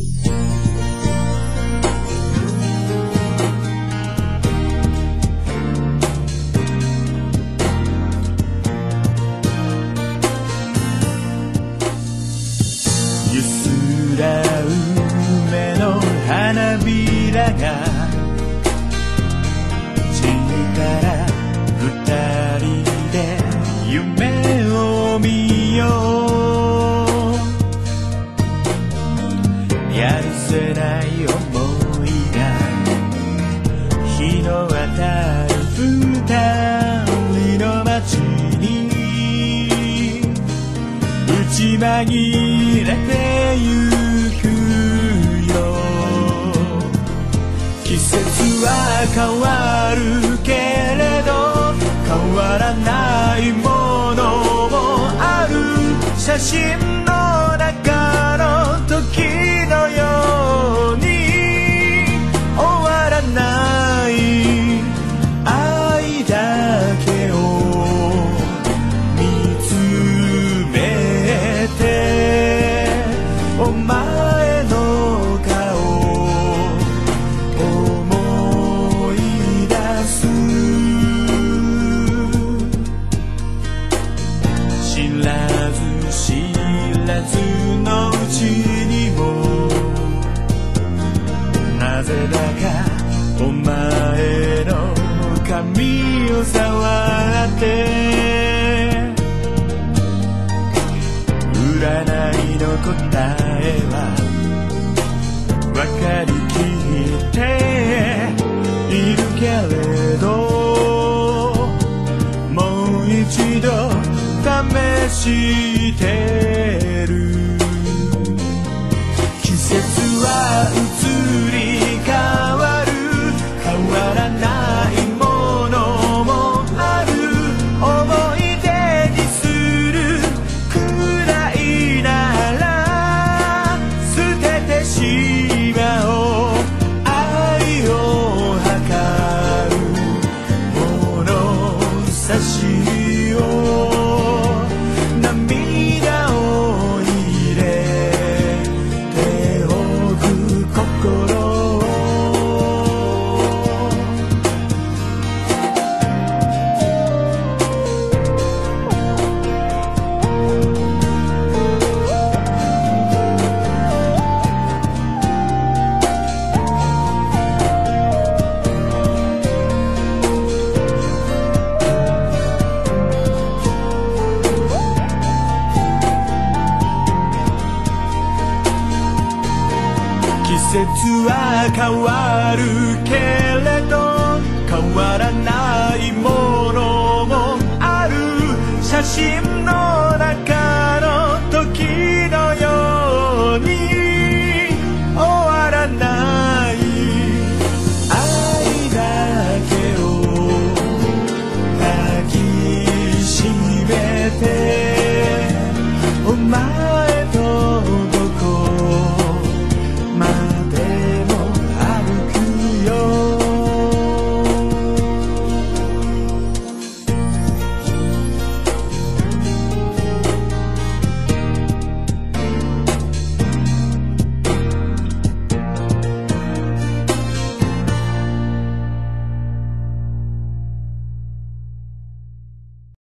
ゆすらうめの花びらが紛れてゆくよ。季節は変わるけれど変わらないものもある。写真の前の髪を触って占いの答えは分かりきっているけれどもう一度試して節は変わるけれど変わらないものもある。写真の中の時のように終わらない愛だけを抱きしめてお前